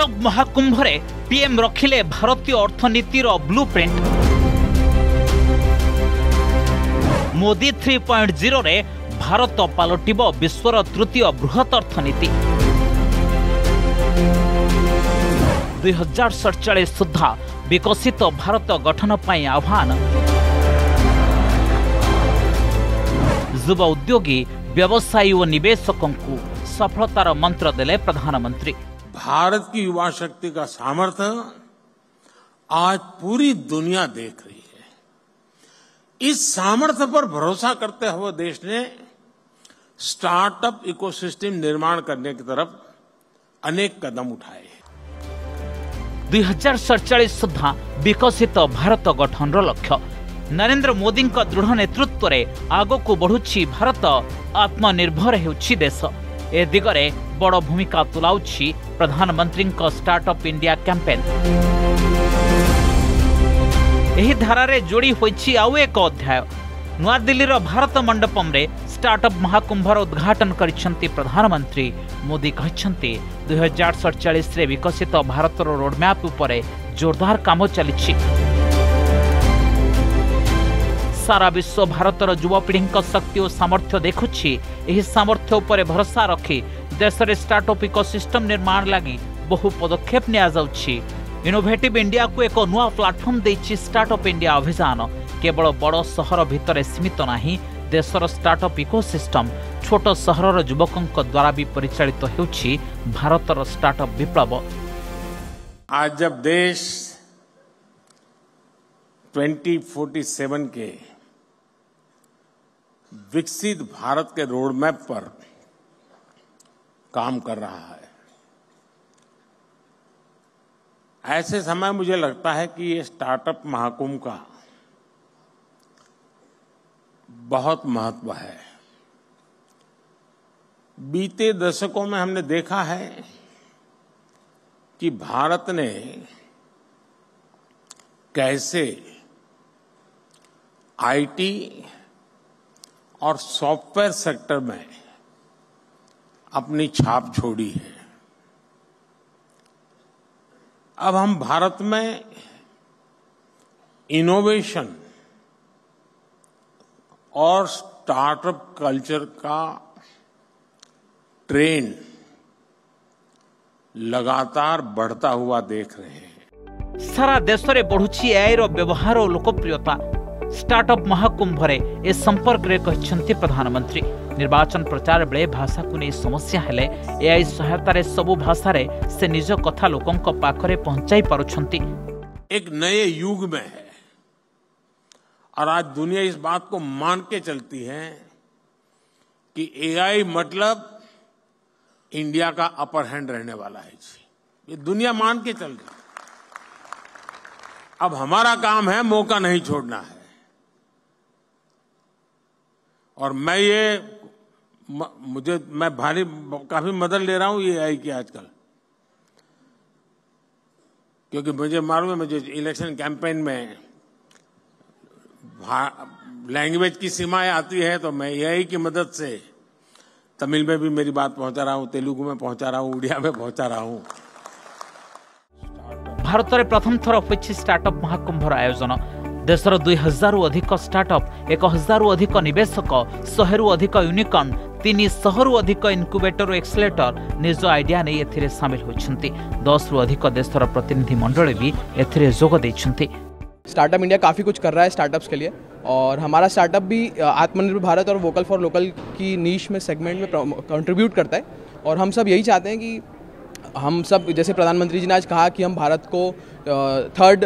Startup ମହାକୁମ୍ଭରେ PM ରଖିଲେ ଭାରତୀୟ ଅର୍ଥନୀତିର blue print Modi three point ଜିରୋରେ Bharat ପାଲଟିବ ବିଶ୍ୱର ତୃତୀୟ ବୃହତ୍ ଅର୍ଥନୀତି। ଦୁଇ ହଜାର ସଡ଼ଚାଳିଶ ସୁଦ୍ଧା ବିକଶିତ ଭାରତ ଗଠନ ପାଇଁ ଆହ୍ୱାନ। ଯୁବ ଉଦ୍ୟୋଗୀ ବ୍ୟବସାୟୀ ଓ ନିବେଶକଙ୍କୁ ସଫଳତାର ମନ୍ତ୍ର ଦେଲେ ପ୍ରଧାନମନ୍ତ୍ରୀ। भारत की युवा शक्ति का सामर्थ्य आज पूरी दुनिया देख रही है। इस सामर्थ्य पर भरोसा करते हुए देश ने स्टार्टअप इकोसिस्टम निर्माण करने की तरफ़ अनेक कदम उठाए हैं। दुई हज़ार सडचाश सुधा विकसित भारत गठन लक्ष्य नरेन्द्र मोदी दृढ़ नेतृत्व आगक बढ़ु भारत आत्मनिर्भर हो ए दिगरे ବଡ଼ ଭୂମିକା ତୁଲାଉଛି ପ୍ରଧାନମନ୍ତ୍ରୀଙ୍କ ଷ୍ଟାର୍ଟଅପ୍ ଇଣ୍ଡିଆ କ୍ୟାମ୍ପେନ୍ ଏହି ଧାରାରେ ଯୋଡ଼ି ହୋଇଛି ଆଉ ଏକ ଅଧ୍ୟାୟ। ନୂଆଦିଲ୍ଲୀର ଭାରତ ମଣ୍ଡପମରେ ଷ୍ଟାର୍ଟଅପ୍ ମହାକୁମ୍ଭର ଉଦ୍ଘାଟନ କରିଛନ୍ତି ପ୍ରଧାନମନ୍ତ୍ରୀ। ମୋଦି କହିଛନ୍ତି ଦୁଇହଜାର ସଡ଼ଚାଳିଶରେ ବିକଶିତ ଭାରତର ରୋଡମ୍ୟାପ୍ ଉପରେ ଜୋରଦାର କାମ ଚାଲିଛି। ସାରା ବିଶ୍ୱ ଭାରତର ଯୁବପିଢ଼ିଙ୍କ ଶକ୍ତି ଓ ସାମର୍ଥ୍ୟ ଦେଖୁଛି। ଏହି ସାମର୍ଥ୍ୟ ଉପରେ ଭରସା ରଖି ଦେଶରେ ଷ୍ଟାର୍ଟଅପ୍ ଇକୋସିଷ୍ଟମ ନିର୍ମାଣ ଲାଗି ବହୁ ପଦକ୍ଷେପ ନିଆଯାଉଛି ଇନୋଭେଟିଭ୍ ଇଣ୍ଡିଆକୁ ଏକ ନୂଆ ପ୍ଲାଟଫର୍ମ ଦେଇଛି ଷ୍ଟାର୍ଟଅପ୍ ଇଣ୍ଡିଆ ଅଭିଯାନ କେବଳ ବଡ଼ ସହର ଭିତରେ ସୀମିତ ନାହିଁ ଦେଶର ଷ୍ଟାର୍ଟଅପ୍ ଇକୋସିଷ୍ଟମ ଛୋଟ ସହରର ଯୁବକଙ୍କ ଦ୍ୱାରା ବି ପରିଚାଳିତ ହେଉଛି ଭାରତର ଷ୍ଟାର୍ଟଅପ୍ ବିପ୍ଳବ आज जब देश 2047 के विकसित भारत के रोडमैप पर काम कर रहा है। ऐसे समय मुझे लगता है कि ये स्टार्टअप महाकुंभ का बहुत महत्व है। बीते दशकों में हमने देखा है कि भारत ने कैसे आईटी और सॉफ्टवेयर सेक्टर में अपनी छाप छोड़ी है। अब हम भारत में इनोवेशन और स्टार्टअप कल्चर का ट्रेंड लगातार बढ़ता हुआ देख रहे हैं। सारा देश में बढ़ुची एआई व्यवहार और लोकप्रियता। ଷ୍ଟାର୍ଟଅପ୍ ମହାକୁମ୍ଭରେ ଏ ସମ୍ପର୍କରେ କହିଛନ୍ତି ପ୍ରଧାନମନ୍ତ୍ରୀ ନିର୍ବାଚନ ପ୍ରଚାର ବେଳେ ଭାଷାକୁ ନେଇ ସମସ୍ୟା ହେଲେ ଏଆଇ ସହାୟତାରେ ସବୁ ଭାଷାରେ ସେ ନିଜ କଥା ଲୋକଙ୍କ ପାଖରେ ପହଞ୍ଚାଇ ପାରୁଛନ୍ତି एक नए युग में है और आज दुनिया इस बात को मान के चलती है कि एआई मतलब इंडिया का अपर हैंड रहने वाला है जी ये दुनिया मान के चल रही है अब हमारा काम है मौका नहीं छोड़ना है और मैं ये मुझे, मैं भारी, काफ़ी मदद ले रहा हूँ ये आई की आजकल। क्योंकि मुझे मालूम है, मुझे इलेक्शन कैंपेन में लैंग्वेज की सीमाएँ आती है तो मैं यही की मदद से तमिल में भी मेरी बात पहुँचा रहा हूँ, तेलुगु में पहुँचा रहा हूँ, उड़िया में पहुँचा रहा हूँ। भारत में प्रथम थर हो स्टार्टअप महाकुंभर आयोजन। ଦେଶର ଦୁଇ ହଜାରରୁ ଅଧିକ ଷ୍ଟାର୍ଟଅପ୍ ଏକ ହଜାରରୁ ଅଧିକ ନିବେଶକ ଶହେରୁ ଅଧିକ ୟୁନିକର୍ନ ତିନି ଶହରୁ ଅଧିକ ଇନକ୍ୟୁବେଟର ଓ ଏକ୍ସଲେଟର ନିଜ ଆଇଡିଆ ନେଇ ଏଥିରେ ସାମିଲ ହୋଇଛନ୍ତି ଦଶରୁ ଅଧିକ ଦେଶର ପ୍ରତିନିଧି ମଣ୍ଡଳୀ ବି ଏଥିରେ ଯୋଗ ଦେଇଛନ୍ତି स्टार्टअप इंडिया काफ़ी कुछ कर रहा है स्टार्टअप्स के लिए और हमारा स्टार्टअप भी अ, आत्मनिर्भर भारत और वोकल फॉर लोकल की नीश में सेगमेंट में कंट्रीब्यूट करता है और हम सब यही चाहते हैं कि हम सब, जैसे प्रधानमंत्री जी ने आज कहा कि हम भारत को थर्ड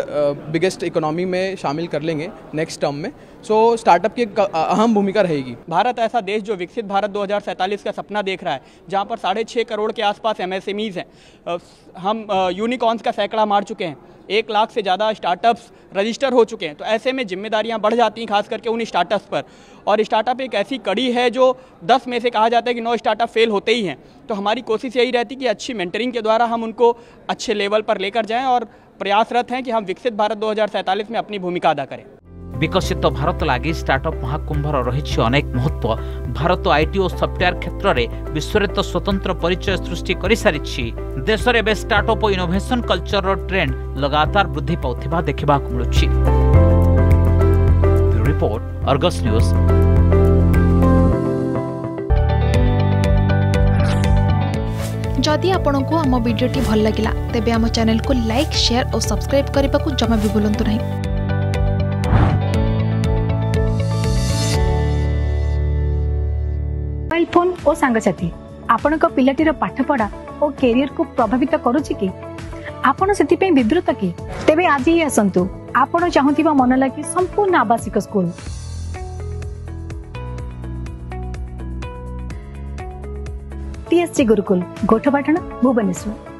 बिगेस्ट इकोनॉमी में शामिल कर लेंगे नेक्स्ट टर्म में। सो स्टार्टअप की अहम भूमिका रहेगी। भारत ऐसा देश जो विकसित भारत 2047 का सपना देख रहा है, जहाँ पर साढ़े छः करोड़ के आसपास एम हैं। हम यूनिकॉर्न्स का सैकड़ा मार चुके हैं। एक लाख से ज़्यादा स्टार्टअप्स रजिस्टर हो चुके हैं। तो ऐसे में जिम्मेदारियाँ बढ़ जाती हैं खास करके उन स्टार्टअप्स पर। और स्टार्टअप एक ऐसी कड़ी है जो 10 में से कहा जाता है कि नौ स्टार्टअप फेल होते ही हैं। तो हमारी कोशिश यही रहती कि अच्छी मेंटरिंग के द्वारा हम उनको अच्छे लेवल पर लेकर जाएँ और प्रयासरत हैं कि हम विकसित भारत 2047 में अपनी भूमिका अदा करें। ବିକଶିତ ଭାରତ ଲାଗି ଷ୍ଟାର୍ଟଅପ୍ ମହାକୁମ୍ଭର ରହିଛି ଅନେକ ମହତ୍ତ୍ୱ ଭାରତ ଆଇଟି ଓ ସଫ୍ଟୱେୟାର କ୍ଷେତ୍ରରେ ବିଶ୍ୱରେ ତ ସ୍ୱତନ୍ତ୍ର ପରିଚୟ ସୃଷ୍ଟି କରିସାରିଛି ଦେଶରେ ଏବେ ଷ୍ଟାର୍ଟଅପ୍ ଓ ଇନୋଭେସନ କଲଚରର ଟ୍ରେଣ୍ଡ ଲଗାତାର ବୃଦ୍ଧି ପାଉଥିବା ଦେଖିବାକୁ ମିଳୁଛି ରିପୋର୍ଟ ଅର୍ଗସ୍ ନ୍ୟୁଜ୍ जदि आपंक आम भिडी भल लगा तेब आम चैनल को लाइक शेयर और सब्सक्राइब करने को जमा भी बुलां नहीं ମୋବାଇଲ ଫୋନ ଓ ସାଙ୍ଗସାଥୀ। ଆପଣଙ୍କ ପିଲାଟିର ପାଠପଢ଼ା ଓ କ୍ୟାରିୟରକୁ ପ୍ରଭାବିତ କରୁଛି କି? ଆପଣ ସେଥିପାଇଁ ବିବ୍ରତ କି? ତେବେ ଆଜି ହିଁ ଆସନ୍ତୁ। ଆପଣ ଚାହୁଁଥିବା ମନ ଲାଗି ସମ୍ପୂର୍ଣ୍ଣ ଆବାସିକ ସ୍କୁଲ। ଟିଏସସି ଗୁରୁକୁଲ ଗୋଠପାଟଣା ଭୁବନେଶ୍ୱର